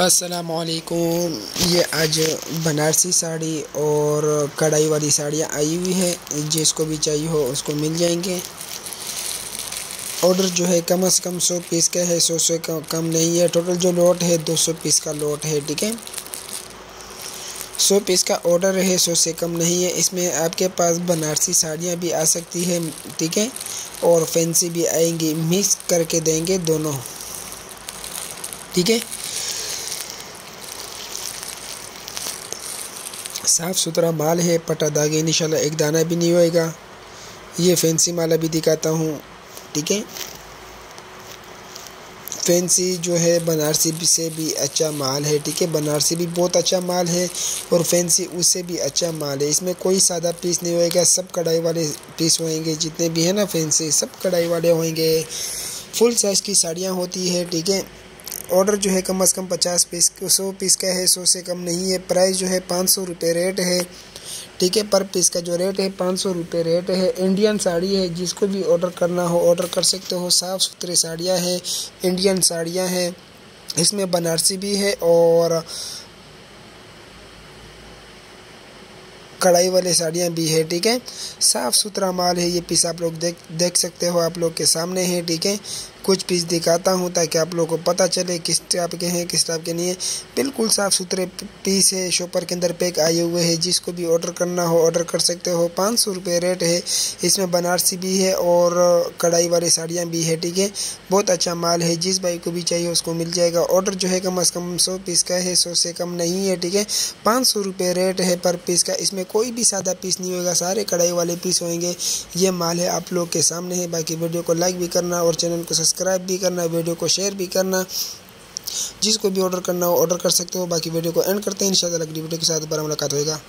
असलकुम ये आज बनारसी साड़ी और कढ़ाई वाली साड़ियाँ आई हुई हैं। जिसको भी चाहिए हो उसको मिल जाएँगे। ऑर्डर जो है कम से कम सौ पीस का है, सौ से कम नहीं है। टोटल जो लोट है, दो सौ पीस का लोट है, ठीक है? सौ पीस का ऑर्डर है, सौ से कम नहीं है। इसमें आपके पास बनारसी साड़ियाँ भी आ सकती है, ठीक है? और फैंसी भी आएँगी। मिक्स करके देंगे दोनों, ठीक है? साफ़ सुथरा माल है, पटा दागे इंशाल्लाह एक दाना भी नहीं होएगा। ये फैंसी माला भी दिखाता हूँ, ठीक है? फैंसी जो है, बनारसी से भी अच्छा माल है, ठीक है? बनारसी भी बहुत अच्छा माल है और फैंसी उससे भी अच्छा माल है। इसमें कोई सादा पीस नहीं होएगा, सब कढ़ाई वाले पीस होएँगे, जितने भी हैं ना फैंसी सब कढ़ाई वाले होंगे फुल साइज़ की साड़ियाँ होती है, ठीक है? ऑर्डर जो है कम अज़ कम पचास पीस, सौ पीस का है, सौ से कम नहीं है। प्राइस जो है पाँच सौ रुपये रेट है। ठीक है, पर पीस का जो रेट है, पाँच सौ रुपये रेट है। इंडियन साड़ी है, जिसको भी ऑर्डर करना हो, ऑर्डर कर सकते हो। साफ़ सुथरी साड़ियाँ हैं, इंडियन साड़ियाँ हैं। इसमें बनारसी भी है और कढ़ाई वाले साड़ियाँ भी है, ठीक है। साफ़ सुथरा माल है, ये पीस आप लोग देख देख सकते हो आप लोग के सामने है, ठीक है। कुछ पीस दिखाता हूँ ताकि आप लोगों को पता चले किस टाइप के हैं, किस टाइप के नहीं है। बिल्कुल साफ़ सुथरे पीस है, शॉपर के अंदर पैक आए हुए हैं। जिसको भी ऑर्डर करना हो ऑर्डर कर सकते हो। पाँच सौ रुपये रेट है। इसमें बनारसी भी है और कढ़ाई वाली साड़ियाँ भी है, ठीक है? बहुत अच्छा माल है। जिस भाई को भी चाहिए, उसको मिल जाएगा। ऑर्डर जो है कम अज़ कम सौ पीस का है, सौ से कम नहीं है, ठीक है? पाँच सौ रुपये रेट है पर पीस का। इसमें कोई भी सादा पीस नहीं होगा। सारे कढ़ाई वाले पीस होंगे। ये माल है आप लोग के सामने है। बाकी वीडियो को लाइक भी करना और चैनल को सब्सक्राइब भी करना, वीडियो को शेयर भी करना। जिसको भी ऑर्डर करना हो ऑर्डर कर सकते हो। बाकी वीडियो को एंड करते हैं। इन शाला अगली वीडियो के साथ दोबारा मुलाकात होएगा।